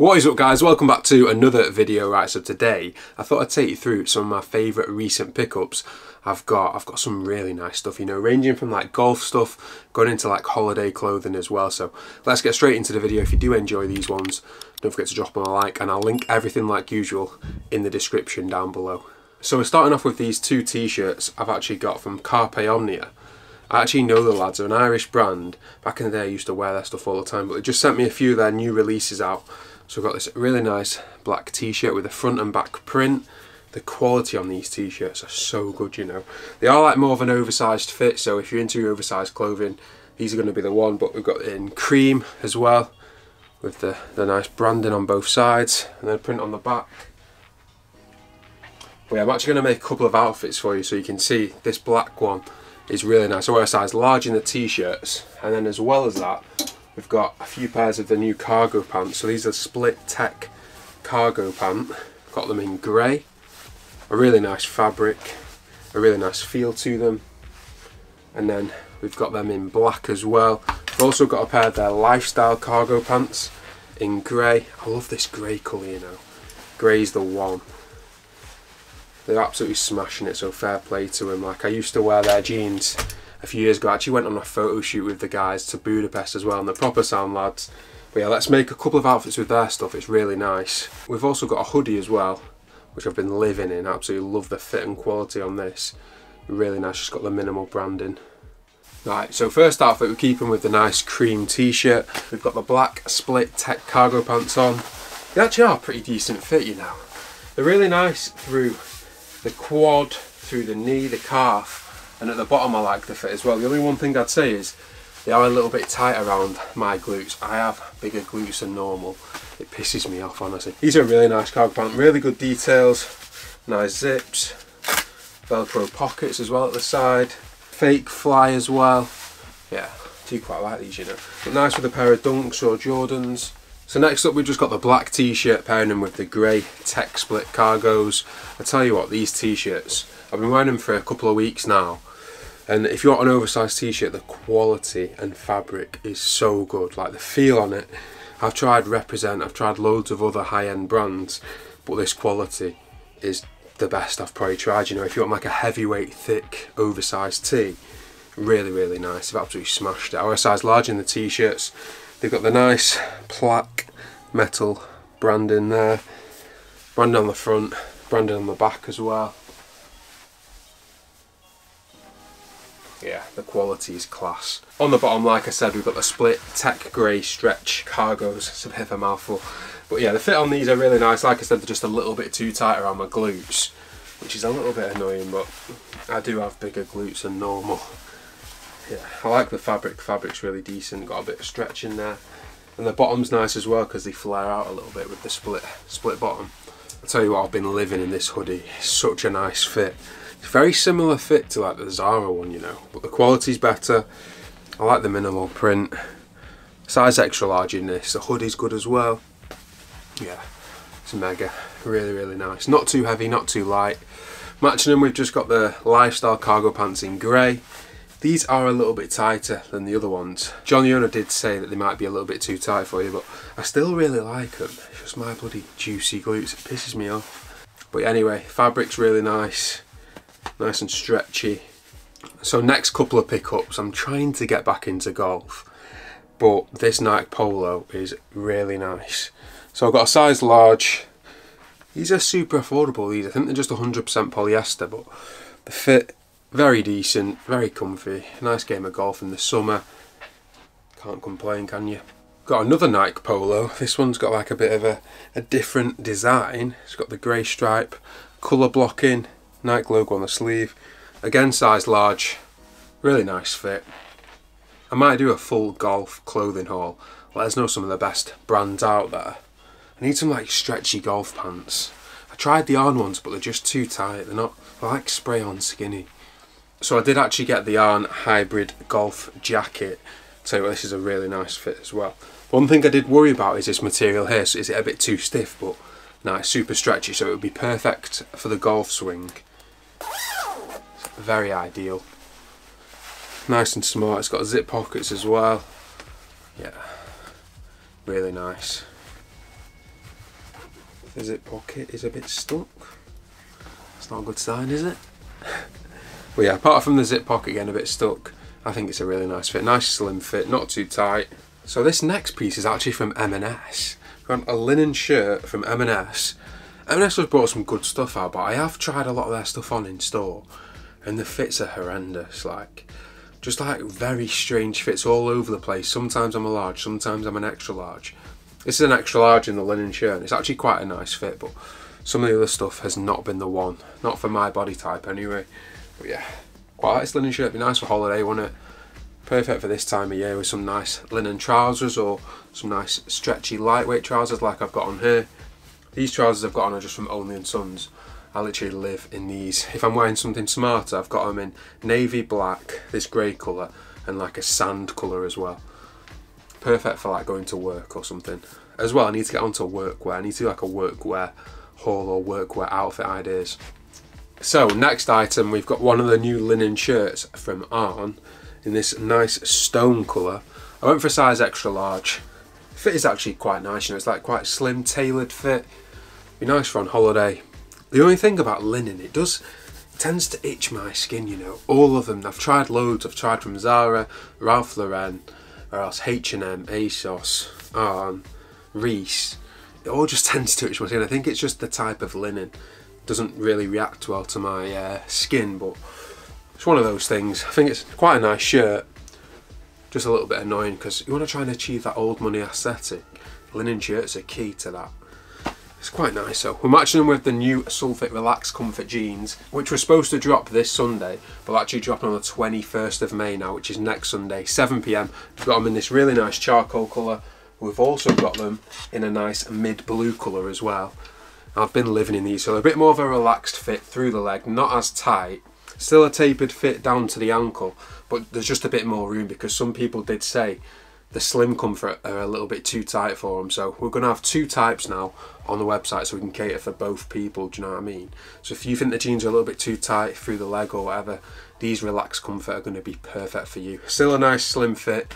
What is up guys, welcome back to another video. Right, so today I thought I'd take you through some of my favourite recent pickups I've got. I've got some really nice stuff, you know, ranging from like golf stuff, going into like holiday clothing as well. So let's get straight into the video. If you do enjoy these ones, don't forget to drop them a like and I'll link everything like usual in the description down below. So we're starting off with these two t-shirts I've actually got from Carpe Omnia. I actually know the lads, they're an Irish brand. Back in the day I used to wear their stuff all the time, but they just sent me a few of their new releases out so I've got this really nice black t-shirt with a front and back print. The quality on these t-shirts are so good, you know. They are like more of an oversized fit, so if you're into oversized clothing, these are going to be the one. But we've got in cream as well, with the, the nice branding on both sides, and then print on the back. But yeah, I'm actually going to make a couple of outfits for you so you can see this black one is really nice. I wear a size large in the t-shirts, and then as well as that, We've got a few pairs of the new cargo pants. So these are split tech cargo pant. Got them in grey. A really nice fabric. A really nice feel to them. And then we've got them in black as well. We've also got a pair of their lifestyle cargo pants in grey. I love this grey colour, you know. Grey's the one. They're absolutely smashing it, so fair play to them. Like I used to wear their jeans a few years ago. I actually went on a photo shoot with the guys to Budapest as well, and the proper sound lads. But yeah, let's make a couple of outfits with their stuff. It's really nice. We've also got a hoodie as well, which I've been living in. Absolutely love the fit and quality on this. Really nice. Just got the minimal branding. Right, so first outfit we're keeping with the nice cream t-shirt. We've got the black split tech cargo pants on. They actually are pretty decent fit, you know. They're really nice through the quad, through the knee, the calf, and at the bottom I like the fit as well. The only one thing I'd say is they are a little bit tight around my glutes. I have bigger glutes than normal. It pisses me off honestly. These are really nice cargo pants, really good details, nice zips, velcro pockets as well at the side, fake fly as well. Yeah, do quite like these you know. But nice with a pair of Dunks or Jordans. So next up we've just got the black t-shirt pairing them with the grey tech split cargos. I tell you what, these t-shirts, I've been wearing them for a couple of weeks now and if you want an oversized t-shirt the quality and fabric is so good. Like the feel on it I've tried Represent I've tried loads of other high-end brands but this quality is the best I've probably tried. You know if you want like a heavyweight thick oversized tee really really nice. I've absolutely smashed it. I wear a size large in the t-shirts. They've got the nice plaque metal branding there. Branding on the front branding on the back as well yeah, the quality is class. On the bottom, like I said, we've got the split tech grey stretch cargos. It's a bit of a mouthful. But yeah, the fit on these are really nice. Like I said, they're just a little bit too tight around my glutes, which is a little bit annoying, but I do have bigger glutes than normal. Yeah, I like the fabric. Fabric's really decent, got a bit of stretch in there. And the bottom's nice as well because they flare out a little bit with the split split bottom. I'll tell you what, I've been living in this hoodie. Such a nice fit. Very similar fit to like the Zara one, you know, but the quality's better. I like the minimal print. Size extra large in this. The hoodie's good as well. Yeah, it's mega. Really, really nice. Not too heavy, not too light. Matching them, we've just got the lifestyle cargo pants in grey. These are a little bit tighter than the other ones. John Yono did say that they might be a little bit too tight for you, but I still really like them. It's just my bloody juicy glutes. It pisses me off. But anyway, fabric's really nice nice and stretchy. So next couple of pickups, I'm trying to get back into golf, but this Nike Polo is really nice. So I've got a size large. These are super affordable, these. I think they're just 100% polyester, but the fit, very decent, very comfy. Nice game of golf in the summer. Can't complain, can you? Got another Nike Polo. This one's got like a bit of a, a different design. It's got the grey stripe, colour blocking, Nike logo on the sleeve. Again size large, really nice fit. I might do a full golf clothing haul. Let us know some of the best brands out there. I need some like stretchy golf pants. I tried the Arne ones but they're just too tight. They're not like spray on skinny. So I did actually get the Arne hybrid golf jacket. So this is a really nice fit as well. One thing I did worry about is this material here. So is it a bit too stiff? But no, it's super stretchy, so it would be perfect for the golf swing very ideal. Nice and smart, it's got zip pockets as well. Yeah, really nice. the zip pocket is a bit stuck. It's not a good sign, is it? but yeah, apart from the zip pocket getting a bit stuck, I think it's a really nice fit. Nice slim fit, not too tight. So this next piece is actually from M&S. Got a linen shirt from M&S. M&S has brought some good stuff out, but I have tried a lot of their stuff on in store, and the fits are horrendous. Like, just like very strange fits all over the place. Sometimes I'm a large, sometimes I'm an extra large. This is an extra large in the linen shirt. It's actually quite a nice fit, but some of the other stuff has not been the one. Not for my body type anyway. But yeah, quite like this linen shirt. Be nice for holiday, wouldn't it? Perfect for this time of year with some nice linen trousers or some nice stretchy lightweight trousers like I've got on here. These trousers I've got on are just from Only & Sons. I literally live in these. If I'm wearing something smarter, I've got them in navy black, this grey colour, and like a sand colour as well perfect for like going to work or something. As well, I need to get onto workwear. I need to do like a workwear haul or workwear outfit ideas. So next item, we've got one of the new linen shirts from Arne in this nice stone colour. I went for a size extra large. Fit is actually quite nice, you know, it's like quite slim, tailored fit. Be nice for on holiday. The only thing about linen, it does tends to itch my skin, you know. All of them. I've tried loads. I've tried from Zara, Ralph Lauren, or else H&M, ASOS, Arne, Reiss. It all just tends to itch my skin. I think it's just the type of linen. doesn't really react well to my uh, skin, but it's one of those things. I think it's quite a nice shirt. Just a little bit annoying because you want to try and achieve that old money aesthetic. Linen shirts are key to that. It's quite nice so. We're matching them with the new Sulfit Relax Comfort jeans, which were supposed to drop this Sunday, but actually dropping on the 21st of May now, which is next Sunday, 7pm. We've got them in this really nice charcoal colour. We've also got them in a nice mid blue colour as well. I've been living in these, so a bit more of a relaxed fit through the leg, not as tight. Still a tapered fit down to the ankle, but there's just a bit more room because some people did say the slim comfort are a little bit too tight for them. So we're going to have two types now on the website so we can cater for both people, do you know what I mean? So if you think the jeans are a little bit too tight through the leg or whatever, these relaxed Comfort are going to be perfect for you. Still a nice slim fit.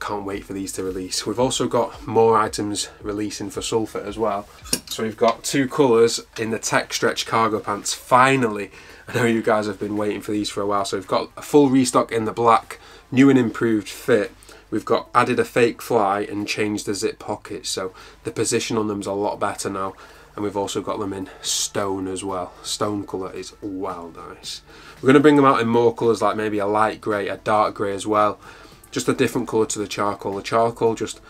Can't wait for these to release. We've also got more items releasing for Sulfit as well. So we've got two colours in the Tech Stretch cargo pants. Finally, I know you guys have been waiting for these for a while. So we've got a full restock in the black, new and improved fit We've got added a fake fly and changed the zip pockets, so the position on them's a lot better now. And we've also got them in stone as well. Stone colour is well nice. We're going to bring them out in more colours, like maybe a light grey, a dark grey as well. Just a different colour to the charcoal. The charcoal just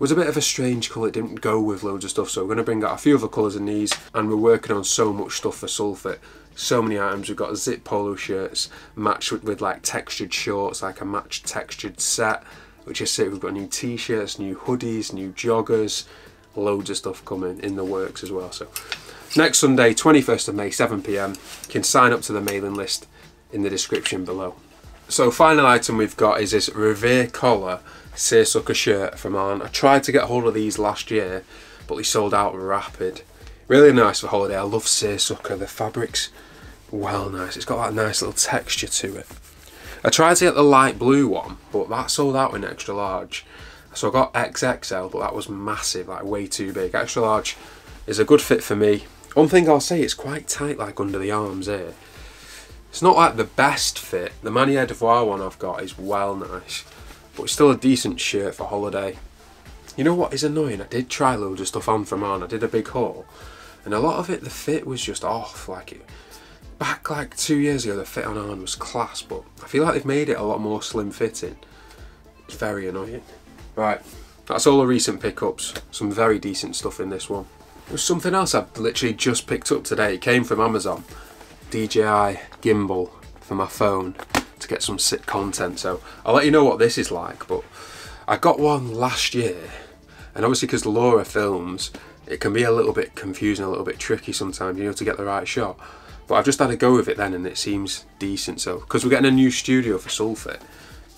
was a bit of a strange colour. It didn't go with loads of stuff, so we're going to bring out a few other colours in these. And we're working on so much stuff for Sulfit so many items. We've got zip polo shirts matched with, with, like textured shorts, like a matched textured set which is sick. We've got new t-shirts, new hoodies, new joggers, loads of stuff coming in the works as well. So next Sunday, 21st of May, 7pm, you can sign up to the mailing list in the description below. So final item we've got is this Revere collar seersucker shirt from Arne. I tried to get hold of these last year, but they sold out rapid. Really nice for holiday. I love seersucker. The fabric's well nice. It's got that nice little texture to it. I tried to get the light blue one, but that sold out in extra large. So I got XXL, but that was massive, like way too big. Extra large is a good fit for me. One thing I'll say, it's quite tight like under the arms here. It's not like the best fit. The Manière De Voir one I've got is well nice, but it's still a decent shirt for holiday. You know what is annoying? I did try loads of stuff on from Arne. I did a big haul, and a lot of it, the fit was just off. Like it, back like two years ago the fit on Arne was class but I feel like they've made it a lot more slim fitting. It's very annoying. Right, that's all the recent pickups. Some very decent stuff in this one. There's something else I've literally just picked up today. It came from Amazon. DJI gimbal for my phone to get some sick content. So I'll let you know what this is like. But I got one last year and obviously because Laura films it can be a little bit confusing, a little bit tricky sometimes, you know, to get the right shot. But I've just had a go with it then and it seems decent. So, because we're getting a new studio for Sulfit,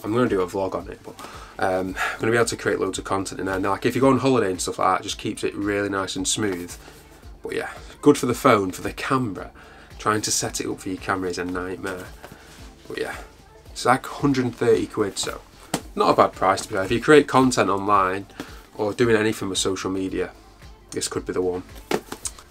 I'm going to do a vlog on it. But um, I'm going to be able to create loads of content in there. Now, like if you go on holiday and stuff like that, it just keeps it really nice and smooth. But yeah, good for the phone, for the camera. Trying to set it up for your camera is a nightmare. But yeah, it's like 130 quid, so not a bad price to be fair. If you create content online or doing anything with social media, this could be the one.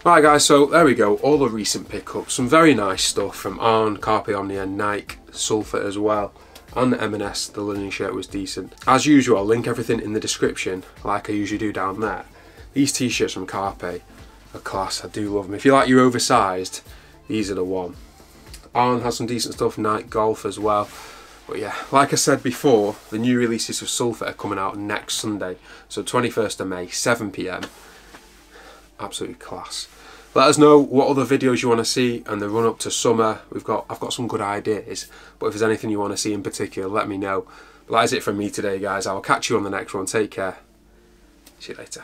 Right guys, so there we go, all the recent pickups. Some very nice stuff from Arne, Carpe Omnia, Nike, Sulfit as well. And the M&S, the linen shirt was decent. As usual, I'll link everything in the description, like I usually do down there. These t-shirts from Carpe are class, I do love them. If you like your oversized, these are the one. Arne has some decent stuff, Nike Golf as well. But yeah, like I said before, the new releases of Sulfit are coming out next Sunday. So 21st of May, 7pm absolutely class. Let us know what other videos you want to see and the run up to summer. We've got I've got some good ideas, but if there's anything you want to see in particular, let me know. But that is it from me today, guys. I will catch you on the next one. Take care. See you later.